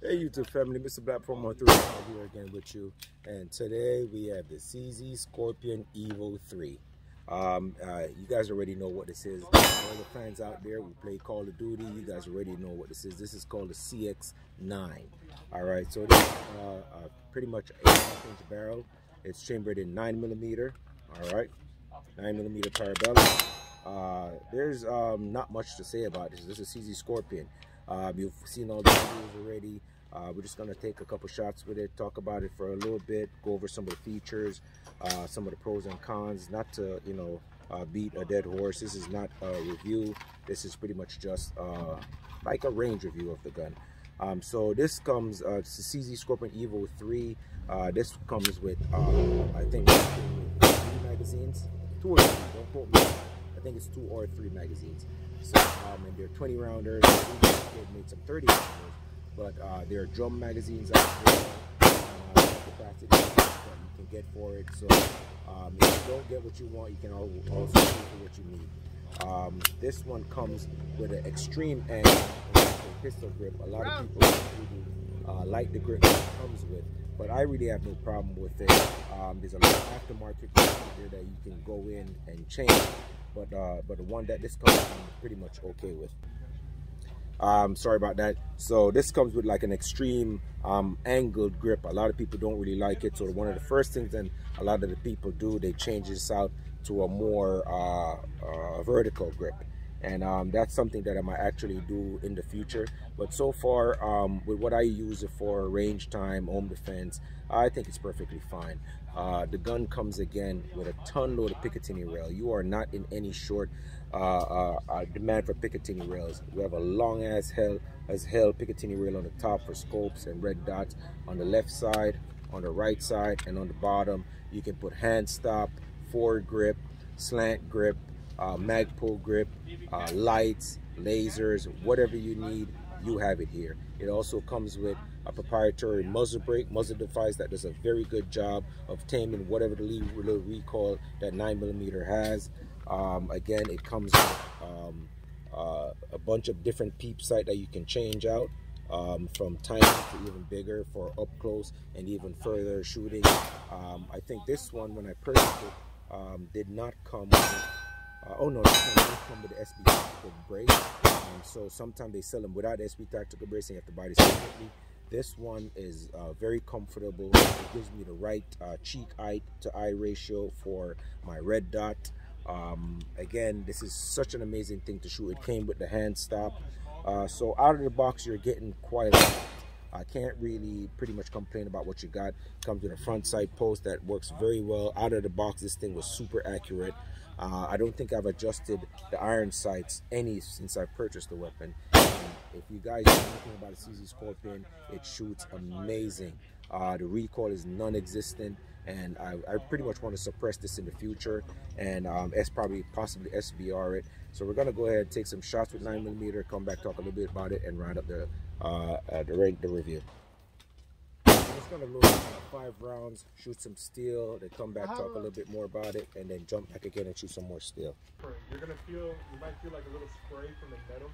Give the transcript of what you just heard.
Hey YouTube family, Mr. Black Mamba 3 here again with you. And today we have the CZ Scorpion Evo 3. Um, uh, you guys already know what this is. All the fans out there we play Call of Duty, you guys already know what this is. This is called the CX9. Alright, so this is uh, uh, pretty much a half inch barrel. It's chambered in 9 millimeter. Alright, 9 millimeter parabellum. Uh, there's um, not much to say about this. This is CZ Scorpion. Um, you've seen all the videos already. Uh, we're just going to take a couple shots with it, talk about it for a little bit, go over some of the features, uh, some of the pros and cons, not to, you know, uh, beat a dead horse. This is not a review. This is pretty much just uh, like a range review of the gun. Um, so this comes, uh, it's CZ Scorpion Evo 3. Uh, this comes with, I think, three magazines. Two or three, don't quote me. I think it's two or three magazines. So, um, and they're 20 rounders. They've made some 30 rounders, but uh, there are drum magazines out there. Uh, that you can get for it. So, um, if you don't get what you want, you can also for what you need. Um, this one comes with an extreme angle pistol grip. A lot of people uh, like the grip that it comes with, but I really have no problem with it. Um, there's a lot of aftermarket there that you can go in and change but uh, but the one that this comes I'm pretty much okay with. Um, sorry about that. So this comes with like an extreme um, angled grip. A lot of people don't really like it. So one of the first things that a lot of the people do, they change this out to a more uh, uh, vertical grip. And um, that's something that I might actually do in the future. But so far, um, with what I use it for, range time, home defense, I think it's perfectly fine. Uh, the gun comes again with a ton load of Picatinny rail. You are not in any short uh, uh, uh, demand for Picatinny rails. We have a long as hell as hell Picatinny rail on the top for scopes and red dots on the left side, on the right side, and on the bottom. You can put hand stop, forward grip, slant grip, uh, Magpul grip, uh, lights, lasers, whatever you need, you have it here. It also comes with a proprietary muzzle brake, muzzle device that does a very good job of taming whatever the little recoil that 9mm has. Um, again, it comes with um, uh, a bunch of different peep sight that you can change out. Um, from tiny to even bigger for up close and even further shooting. Um, I think this one, when I purchased it, um, did not come with oh no, one come with the SB tactical brace. Um, so sometimes they sell them without the SB tactical brace and you have to buy this separately. This one is uh, very comfortable. It gives me the right uh, cheek eye to eye ratio for my red dot. Um, again, this is such an amazing thing to shoot. It came with the hand stop. Uh, so out of the box, you're getting quite a lot. I can't really pretty much complain about what you got. Comes with a front sight post that works very well. Out of the box, this thing was super accurate. Uh, I don't think I've adjusted the iron sights any since I purchased the weapon. And if you guys know anything about a CZ Scorpion, it shoots amazing. Uh, the recoil is non-existent and I, I, pretty much want to suppress this in the future and um, S probably possibly SBR it. So we're gonna go ahead and take some shots with 9mm, come back, talk a little bit about it and round up the, uh, uh, the, the review. I'm just gonna load five rounds, shoot some steel, then come back, talk a little bit more about it, and then jump back again and shoot some more steel. You're gonna feel, you might feel like a little spray from the metal.